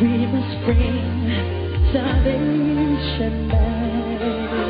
we must bring salvation back.